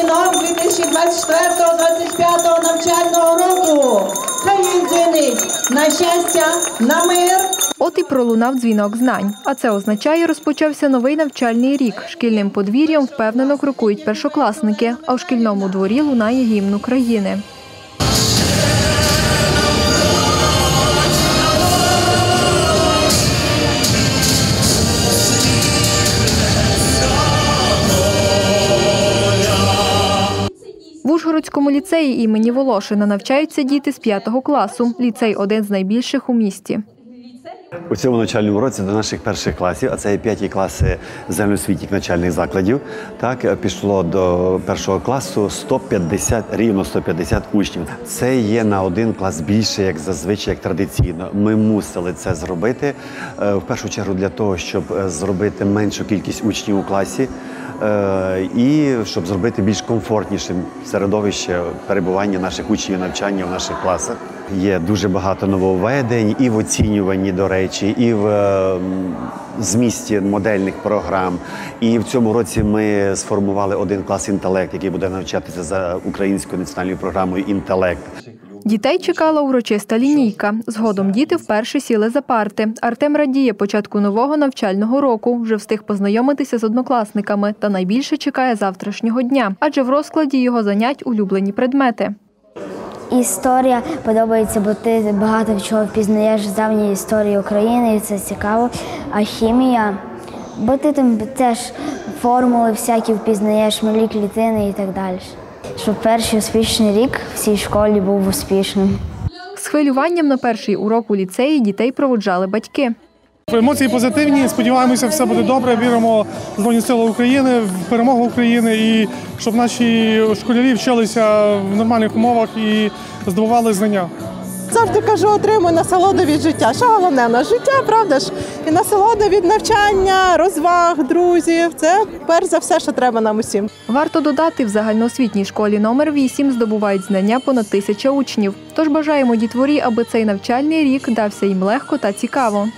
дзвінок 2024-2025 навчального року. Хай він на щастя, на мир. От і пролунав дзвінок знань. А це означає, розпочався новий навчальний рік. Шкільним подвір'ям впевнено крокують першокласники, а у шкільному дворі лунає гімн України. В Ужгородському ліцеї імені Волошина навчаються діти з 5 класу. Ліцей один з найбільших у місті. У цьому навчальному році до наших перших класів, а це є п'яті класи загальноосвітніх навчальних закладів. Так пішло до першого класу 150, рівно 150 учнів. Це є на один клас більше, як зазвичай, як традиційно. Ми мусили це зробити е, в першу чергу для того, щоб е, зробити меншу кількість учнів у класі. е, І щоб зробити більш комфортнішим середовище перебування наших учнів, навчання в наших класах. Є дуже багато нововведень і в оцінюванні, до речі, і в е, змісті модельних програм. І в цьому році ми сформували один клас інтелект, який буде навчатися за українською національною програмою інтелект. Дітей чекала урочиста лінійка. Згодом діти вперше сіли за парти. Артем радіє початку нового навчального року. Вже встиг познайомитися з однокласниками та найбільше чекає завтрашнього дня, адже в розкладі його занять улюблені предмети. Історія подобається, бо ти багато чого впізнаєш з давньої історії України, і це цікаво. А хімія, бо ти там теж формули всякі впізнаєш, малі клітини і так далі. Щоб перший успішний рік в цій школі був успішним. З хвилюванням на перший урок у ліцеї дітей проводжали батьки. Емоції позитивні. Сподіваємося, все буде добре. Віримо в Збройні Сили України, в перемогу України і щоб наші школярі вчилися в нормальних умовах і здобували знання. Завжди кажу, отримуй насолоду від життя. Що головне в нас життя, правда ж? І насолода від навчання, розваг, друзів. Це перш за все, що треба нам усім. Варто додати, в загальноосвітній школі номер 8 здобувають знання понад тисяча учнів. Тож бажаємо дітворі, аби цей навчальний рік дався їм легко та цікаво.